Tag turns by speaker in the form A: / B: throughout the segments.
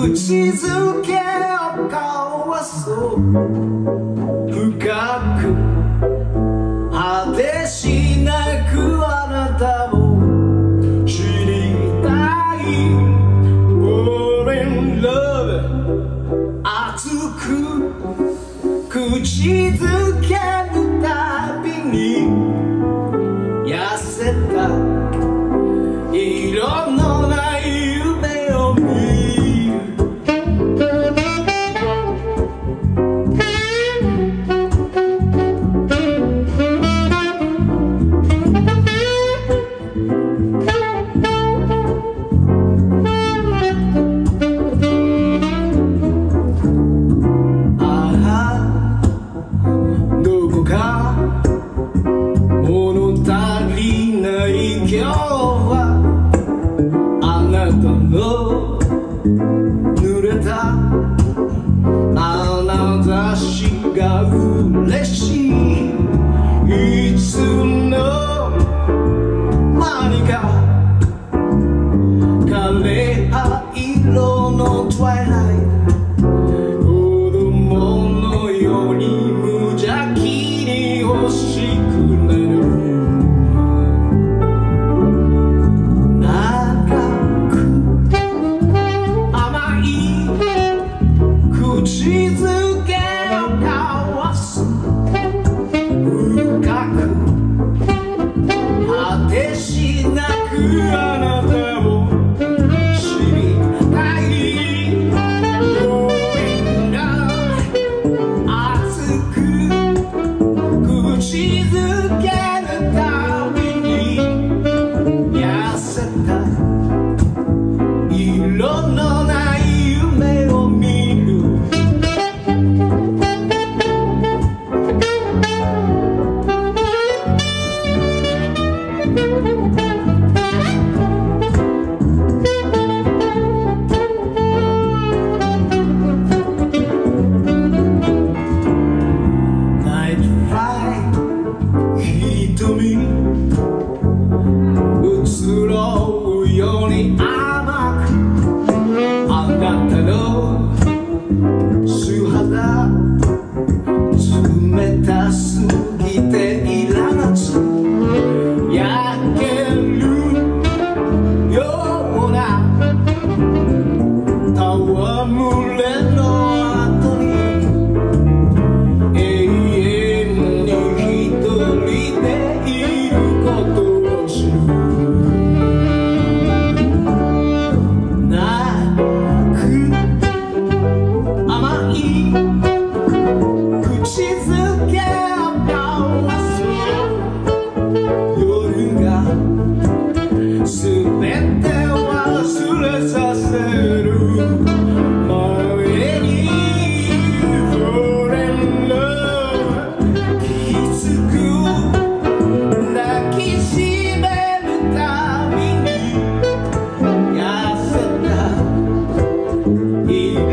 A: 口づけを交わそう深く果てしなくあなたを知りたい Fall in love 熱く口づけるたびに ka Unë unë tarë ように甘くあなたの素肌冷たす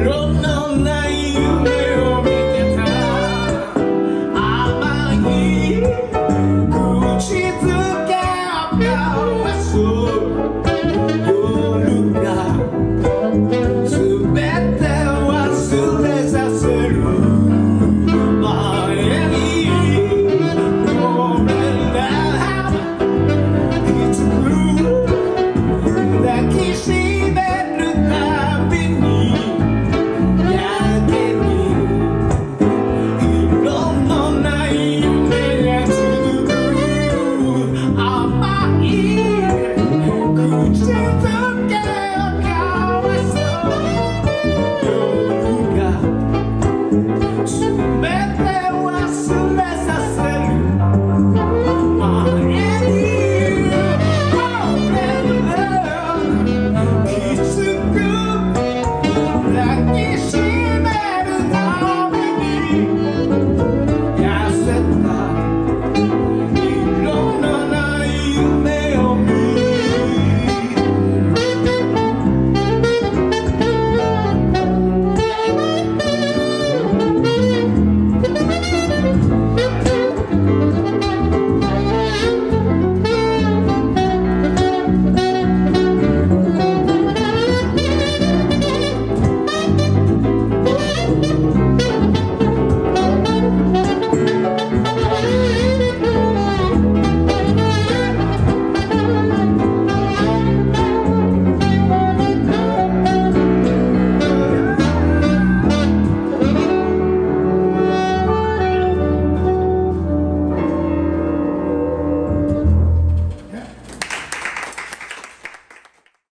A: Run all night.